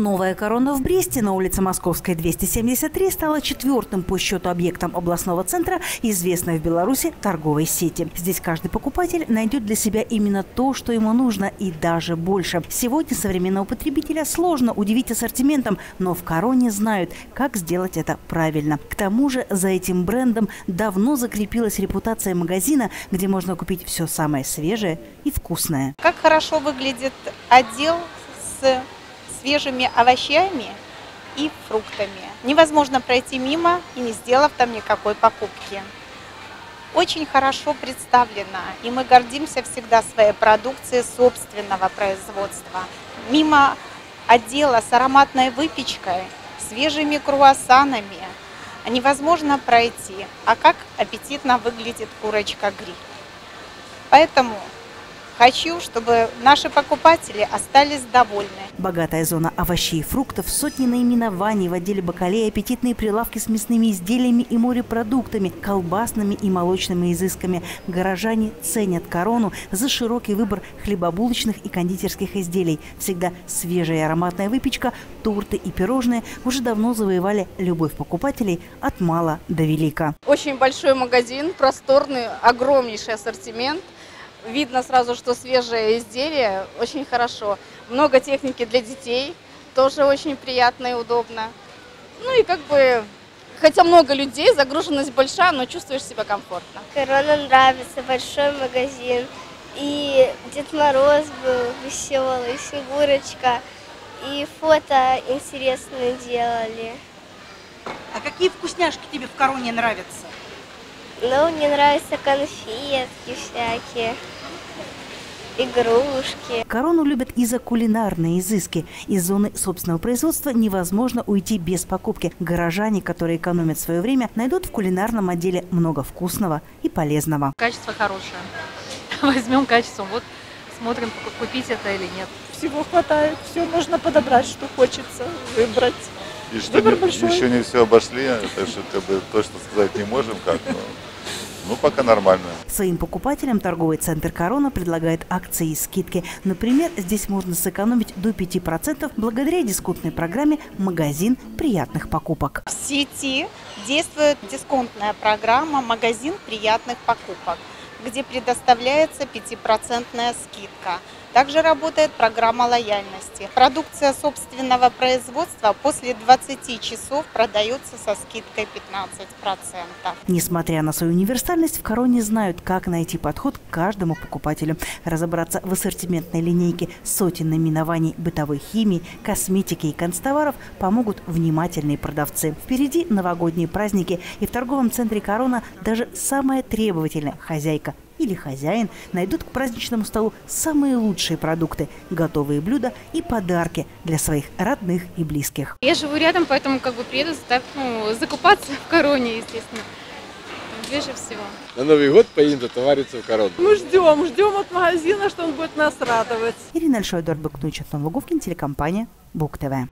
Новая корона в Бресте на улице Московской 273 стала четвертым по счету объектом областного центра, известной в Беларуси торговой сети. Здесь каждый покупатель найдет для себя именно то, что ему нужно, и даже больше. Сегодня современного потребителя сложно удивить ассортиментом, но в короне знают, как сделать это правильно. К тому же за этим брендом давно закрепилась репутация магазина, где можно купить все самое свежее и вкусное. Как хорошо выглядит отдел с свежими овощами и фруктами. Невозможно пройти мимо и не сделав там никакой покупки. Очень хорошо представлено, и мы гордимся всегда своей продукцией собственного производства. Мимо отдела с ароматной выпечкой, свежими круассанами невозможно пройти. А как аппетитно выглядит курочка гриль. Поэтому Хочу, чтобы наши покупатели остались довольны. Богатая зона овощей и фруктов, сотни наименований в отделе бакалеи, аппетитные прилавки с мясными изделиями и морепродуктами, колбасными и молочными изысками. Горожане ценят корону за широкий выбор хлебобулочных и кондитерских изделий. Всегда свежая и ароматная выпечка, торты и пирожные уже давно завоевали любовь покупателей от мала до велика. Очень большой магазин, просторный, огромнейший ассортимент – Видно сразу, что свежее изделие, очень хорошо. Много техники для детей, тоже очень приятно и удобно. Ну и как бы, хотя много людей, загруженность большая, но чувствуешь себя комфортно. Корона нравится, большой магазин. И Дед Мороз был веселый, Снегурочка. И фото интересные делали. А какие вкусняшки тебе в короне нравятся? Ну, мне нравятся конфетки всякие игрушки. Корону любят и за кулинарные изыски. Из зоны собственного производства невозможно уйти без покупки. Горожане, которые экономят свое время, найдут в кулинарном отделе много вкусного и полезного. Качество хорошее. Возьмем качество. Вот смотрим, купить это или нет. Всего хватает, все можно подобрать, что хочется, выбрать. И что Выбор не, большой. еще не все обошли, так что как бы точно сказать не можем как, но ну, пока нормально. Своим покупателям торговый центр «Корона» предлагает акции и скидки. Например, здесь можно сэкономить до 5% благодаря дисконтной программе «Магазин приятных покупок». В сети действует дисконтная программа «Магазин приятных покупок», где предоставляется 5% скидка – также работает программа лояльности. Продукция собственного производства после 20 часов продается со скидкой 15%. Несмотря на свою универсальность, в Короне знают, как найти подход к каждому покупателю. Разобраться в ассортиментной линейке сотен наименований бытовой химии, косметики и констоваров помогут внимательные продавцы. Впереди новогодние праздники, и в торговом центре «Корона» даже самая требовательная хозяйка или хозяин найдут к праздничному столу самые лучшие продукты, готовые блюда и подарки для своих родных и близких. Я живу рядом, поэтому как бы приеду ну, закупаться в Короне, естественно. Ближе всего. На Новый год поедем товариться в Корону. Мы ждем, ждем от магазина, что он будет нас радовать. Ирина Альшой, Дорбек Нучев, Новоговкин, телекомпания Бук ТВ.